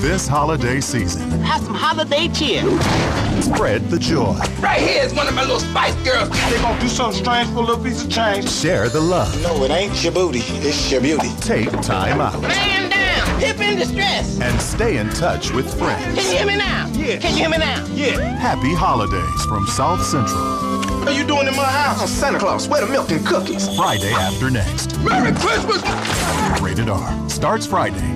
This holiday season, Have some holiday cheer. spread the joy. Right here is one of my little Spice Girls. They gonna do something strange for a little piece of change. Share the love. No, it ain't your booty. It's your beauty. Take time out. Man down. Hip in distress. And stay in touch with friends. Can you hear me now? Yeah. Can you hear me now? Yeah. Happy holidays from South Central. What are you doing in my house? I'm Santa Claus. Where the milk and cookies? Friday after next. Merry Christmas! Rated R. Starts Friday.